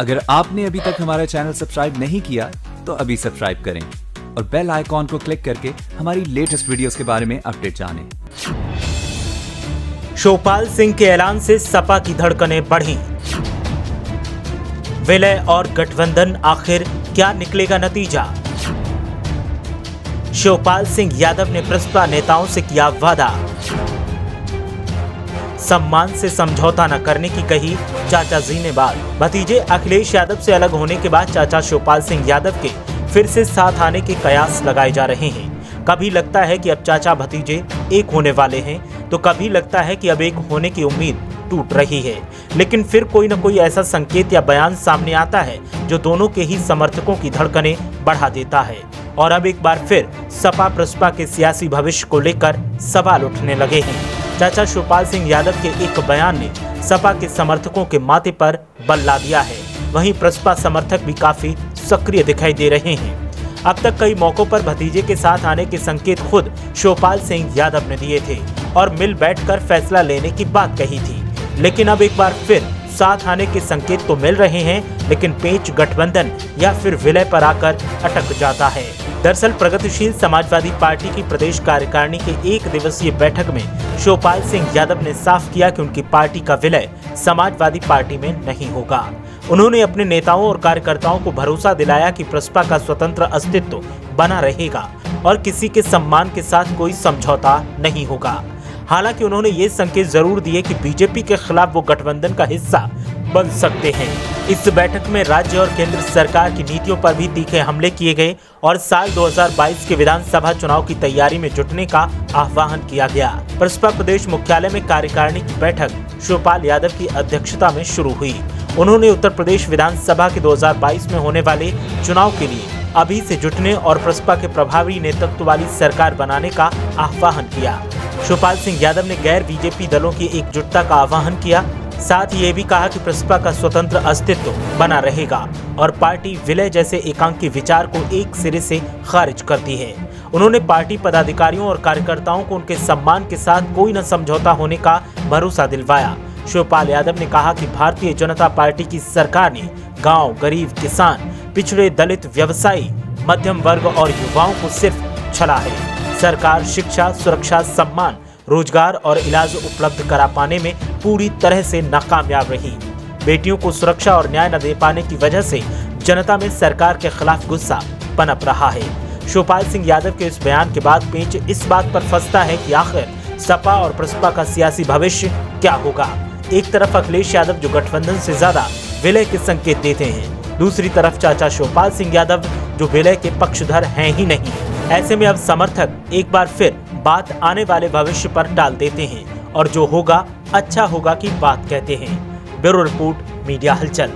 अगर आपने अभी तक हमारा चैनल सब्सक्राइब नहीं किया तो अभी सब्सक्राइब करें और बेल आइकॉन को क्लिक करके हमारी लेटेस्ट वीडियोस के बारे में अपडेट जानें। शिवपाल सिंह के ऐलान से सपा की धड़कनें बढ़ी। विलय और गठबंधन आखिर क्या निकलेगा नतीजा? शिवपाल सिंह यादव ने प्रस्पा नेताओं से किया वादा। सम्मान से समझौता न करने की कही चाचा जी ने बात भतीजे अखिलेश यादव से अलग होने के बाद चाचा शिवपाल सिंह यादव के फिर से साथ आने के कयास लगाए जा रहे हैं। कभी लगता है कि अब चाचा भतीजे एक होने वाले हैं तो कभी लगता है कि अब एक होने की उम्मीद टूट रही है। लेकिन फिर कोई न कोई ऐसा संकेत या बयान सामने आता है, जो दोनों के ही समर्थकों की धड़कनें बढ़ा देता है। और अब एक बार फिर सपा प्रसपा के सियासी भविष्य को लेकर सवाल उठने लगे हैं। चाचा शिवपाल सिंह यादव के एक बयान ने सपा के समर्थकों के माथे पर बल ला दिया है। वहीं प्रसपा समर्थक भी काफ़ी सक्रिय दिखाई दे रहे हैं। अब तक कई मौकों पर भतीजे के साथ आने के संकेत खुद शिवपाल सिंह यादव ने दिए थे और मिल बैठकर फैसला लेने की बात कही थी। लेकिन अब एक बार फिर साथ आने के संकेत तो मिल रहे हैं, लेकिन पेच गठबंधन या फिर विलय पर आकर अटक जाता है। दरअसल प्रगतिशील समाजवादी पार्टी की प्रदेश कार्यकारिणी के एक दिवसीय बैठक में शिवपाल सिंह यादव ने साफ़ किया कि उनकी पार्टी का विलय समाजवादी पार्टी में नहीं होगा। उन्होंने अपने नेताओं और कार्यकर्ताओं को भरोसा दिलाया कि प्रसपा का स्वतंत्र अस्तित्व बना रहेगा और किसी के सम्मान के साथ कोई समझौता नहीं होगा। हालाँकि उन्होंने ये संकेत ज़रूर दिए कि बीजेपी के खिलाफ वो गठबंधन का हिस्सा बन सकते हैं। इस बैठक में राज्य और केंद्र सरकार की नीतियों पर भी तीखे हमले किए गए और साल 2022 के विधानसभा चुनाव की तैयारी में जुटने का आह्वान किया गया। बसपा प्रदेश मुख्यालय में कार्यकारिणी की बैठक शिवपाल यादव की अध्यक्षता में शुरू हुई। उन्होंने उत्तर प्रदेश विधानसभा के 2022 में होने वाले चुनाव के लिए अभी से जुटने और प्रसपा के प्रभावी नेतृत्व वाली सरकार बनाने का आह्वान किया। शिवपाल सिंह यादव ने गैर बीजेपी दलों की एकजुटता का आह्वान किया साथ ही ये भी कहा कि प्रसपा का स्वतंत्र अस्तित्व बना रहेगा और पार्टी विलय जैसे एकांकी विचार को एक सिरे से खारिज करती है। उन्होंने पार्टी पदाधिकारियों और कार्यकर्ताओं को उनके सम्मान के साथ कोई न समझौता होने का भरोसा दिलवाया। शिवपाल यादव ने कहा कि भारतीय जनता पार्टी की सरकार ने गाँव, गरीब किसान पिछड़े दलित व्यवसायी मध्यम वर्ग और युवाओं को सिर्फ़ छला है। सरकार शिक्षा सुरक्षा सम्मान रोज़गार और इलाज उपलब्ध करा पाने में पूरी तरह से नाकामयाब रही। बेटियों को सुरक्षा और न्याय न दे पाने की वजह से जनता में सरकार के खिलाफ गुस्सा पनप रहा है। शिवपाल सिंह यादव के इस बयान के बाद पेंच इस बात पर फंसता है कि आखिर सपा और प्रसपा का सियासी भविष्य क्या होगा? एक तरफ़ अखिलेश यादव जो गठबंधन से ज़्यादा विलय के संकेत देते हैं दूसरी तरफ़ चाचा शिवपाल सिंह यादव, जो विलय के पक्षधर हैं ही नहीं। ऐसे में अब समर्थक एक बार फिर बात आने वाले भविष्य पर डाल देते हैं और जो होगा अच्छा होगा की बात कहते हैं। ब्यूरो रिपोर्ट, मीडिया हलचल।